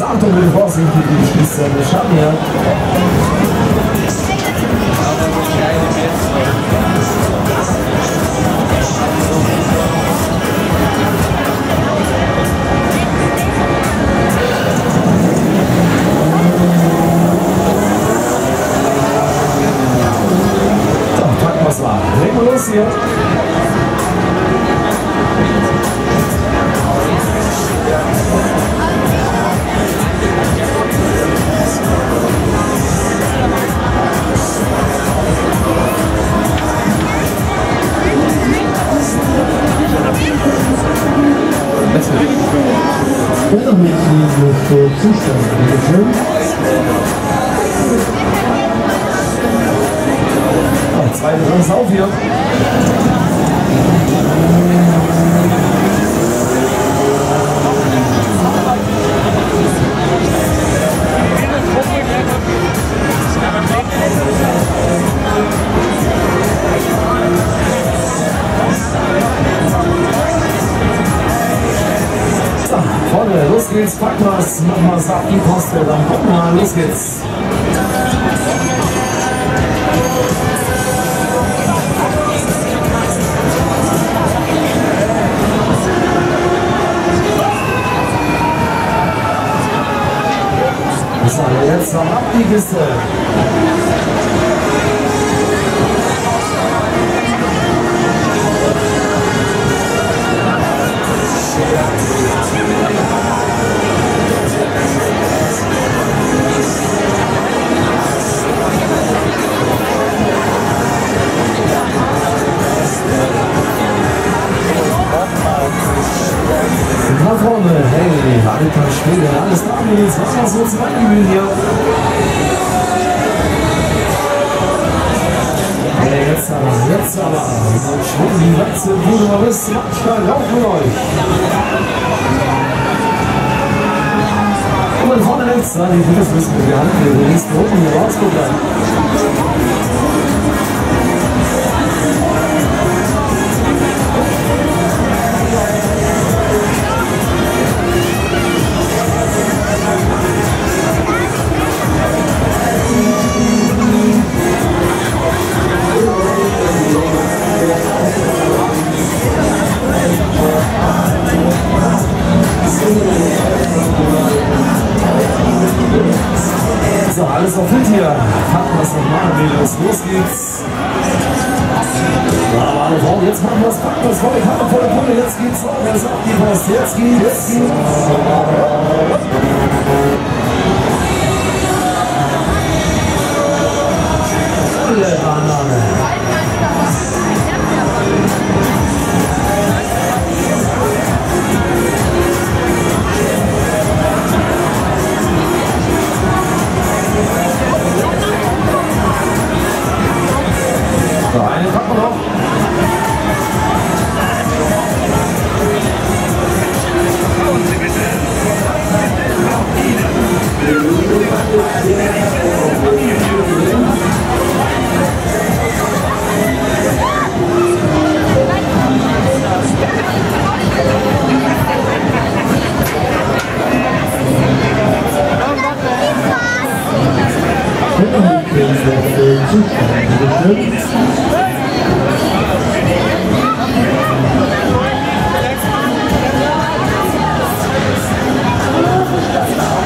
Achtung bitte vorsichtig, die Spitze, der Schatten hier. Wettermädchen für Zustand, bitteschön. So, zweite auf hier. Vorne, los geht's, packen wir's, machen wir's ab die Poste, dann wir mal, los geht's. So, jetzt noch ab die Kiste. Alles da, jetzt was wir so zweiten hier. Hey, jetzt aber, jetzt aber, so schwung die letzte Bude mal bis zum Abstand, auf mit euch. Und dann vorne rechts, da die müssen wir behalten, wir nächsten Runden hier rausgucken. Alles auf fit hier. Packen wir es nochmal, Mädels. Los geht's. Aber alle Frauen, jetzt machen wir es, packen wir es voll, Kammer voll Pulle, jetzt geht's die Post, jetzt geht's, jetzt geht's. So, eine packen wir noch. Gracias.